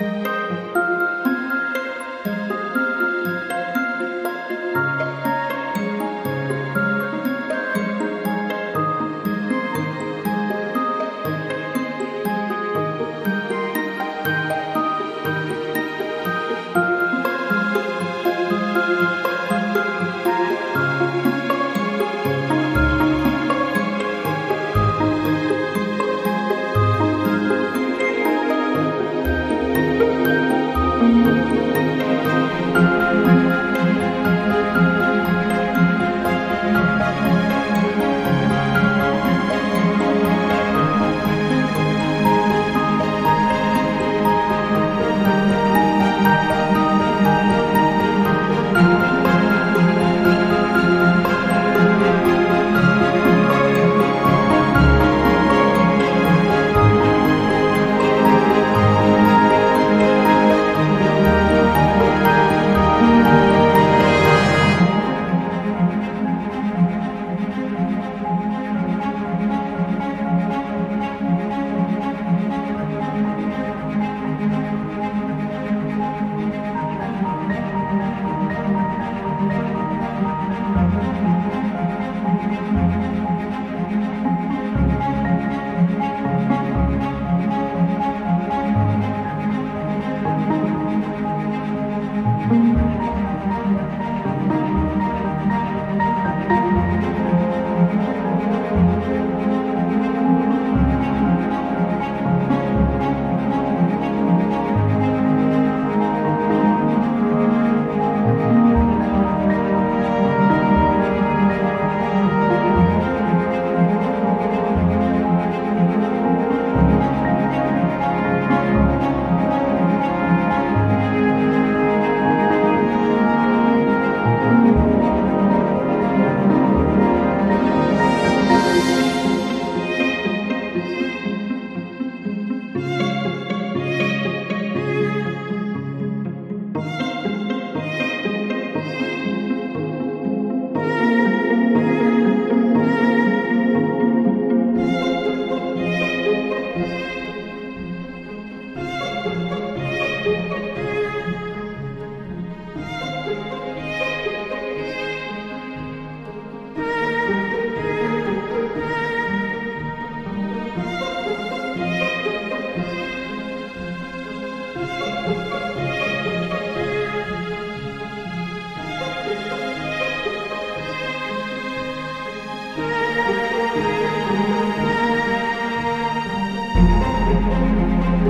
Música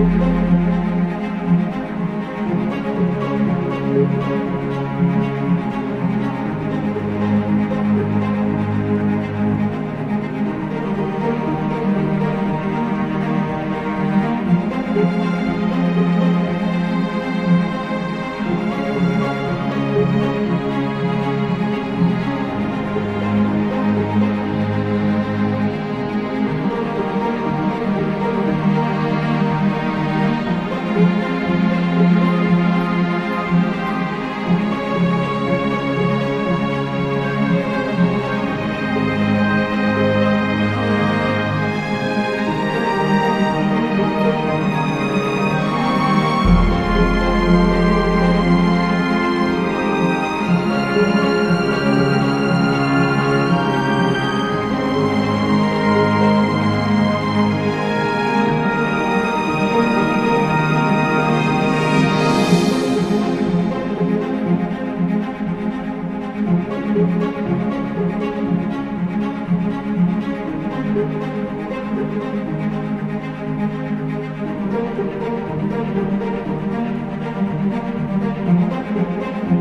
Thank Thank you.